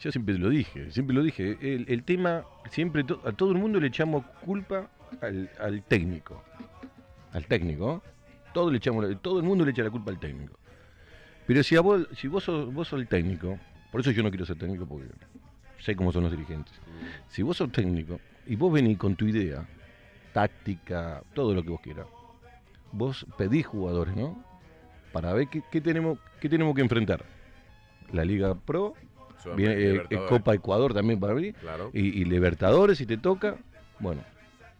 Yo siempre lo dije, siempre lo dije. El, tema, siempre a todo el mundo le echamos culpa al, técnico. Al técnico. Todo, le echamos, todo el mundo le echa la culpa al técnico. Pero si, a vos, si vos, sos, sos el técnico, por eso yo no quiero ser técnico porque sé cómo son los dirigentes. Si vos sos técnico y vos venís con tu idea, táctica, todo lo que vos quieras, vos pedís jugadores, ¿no? Para ver qué, qué tenemos, qué tenemos que enfrentar. La Liga Pro, eh. Copa Ecuador también para venir, Claro. y, y Libertadores si te toca, bueno,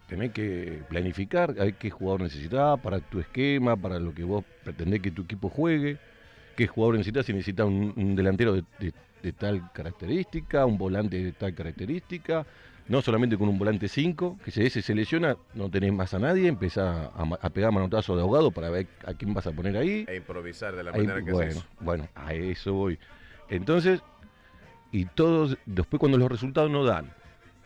tenés que planificar a ver qué jugador necesitas para tu esquema, para lo que vos pretendés que tu equipo juegue, qué jugador necesitas, si necesitas un, un delantero de, de- de tal característica, un volante de tal característica, no solamente con un volante 5, que si ese se lesiona, no tenés más a nadie, empezás a, a pegar manotazo de ahogado para ver a quién vas a poner ahí. E improvisar de la Ahí, manera que bueno, bueno, a eso voy. Entonces, y todos, después cuando los resultados no dan,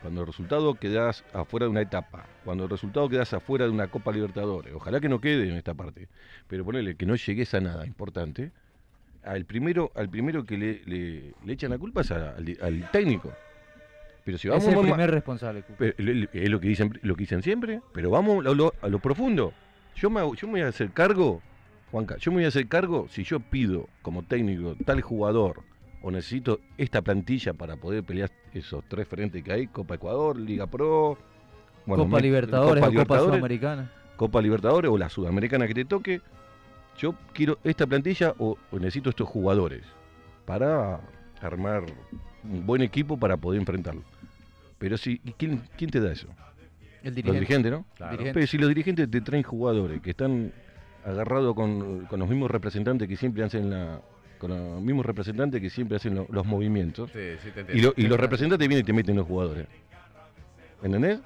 cuando el resultado quedas afuera de una etapa, cuando el resultado quedas afuera de una Copa Libertadores, ojalá que no quede en esta parte, pero ponele que no llegues a nada importante, al primero, al primero que le, le- le echan la culpa es a- al, al técnico. Pero si Es vamos el más- primer responsable. Pero el- el- es lo que dicen, lo que dicen siempre, pero vamos a lo, a lo profundo. Yo me, yo me voy a hacer cargo, Juanca, yo me voy a hacer cargo si yo pido como técnico tal jugador o necesito esta plantilla para poder pelear esos tres frentes que hay, Copa Ecuador, Liga Pro, bueno, Copa me- Libertadores Copa o Copa Libertadores, Sudamericana. Copa Libertadores o la Sudamericana que te toque, yo quiero esta plantilla o, o necesito estos jugadores para armar un buen equipo para poder enfrentarlo. Pero si, ¿y ¿quién, quién te da eso? El Los dirigente. dirigentes, ¿no? Claro. Dirigente. Pero si los dirigentes te traen jugadores que están agarrados con, con los mismos representantes que siempre hacen la con los mismos representantes que siempre hacen lo- los movimientos Sí, sí te y, entiendo. lo- y los representantes vienen y te meten los jugadores ¿entendés?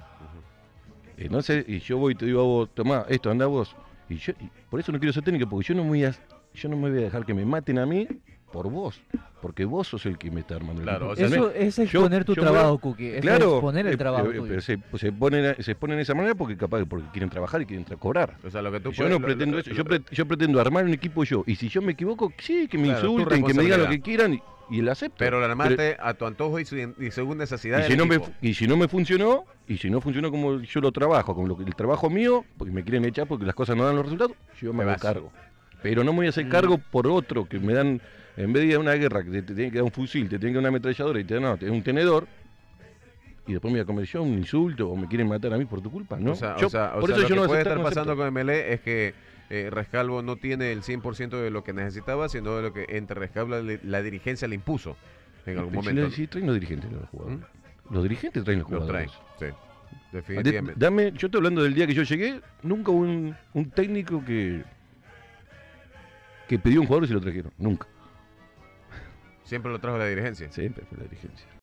Entonces, y yo voy y te digo a vos, tomá, esto, anda vos. Y yo, y por eso no quiero ser técnico, porque yo no me voy a, yo no me voy a dejar que me maten a mí por vos. Porque vos sos el que me está armando el Claro, o sea, Eso es yo- exponer tu yo trabajo, voy Cookie. Eso Claro, es exponer el eh, trabajo eh, pero se, pues se ponen, se exponen de esa manera porque capaz porque quieren trabajar y quieren cobrar. O sea, lo que tú yo puedes- no lo- pretendo lo- eso, lo- yo, pre- yo pretendo armar un equipo yo. Y si yo me equivoco, sí, que me Claro, insulten, que me digan lo que quieran y, y el acepto. Pero lo armaste a tu antojo y, su- y según necesidad y, si no me, y si no me funcionó, y si no funcionó como yo lo trabajo, como lo el trabajo mío, porque me quieren echar porque las cosas no dan los resultados, yo me hago vas. cargo. Pero no me voy a hacer Mm. cargo por otro que me dan, en vez de una guerra que te, te tienen que dar un fusil, te tienen que dar una ametralladora y te dan no, te un tenedor, y después me voy a comer yo un insulto o me quieren matar a mí por tu culpa, ¿no? O sea, Yo- o sea, o por sea, eso lo yo que no puede estar pasando con MLE es que eh, Rescalvo no tiene el 100% de lo que necesitaba, sino de lo que entre Rescalvo la dirigencia le impuso en algún momento. le- si traen los dirigentes los jugadores. Los dirigentes traen los Lo traen, jugadores. sí, De- definitivamente. dame, yo estoy hablando del día que yo llegué, nunca hubo un, un técnico que que pidió un jugador y se lo trajeron, nunca. Siempre lo trajo la dirigencia. Siempre fue la dirigencia.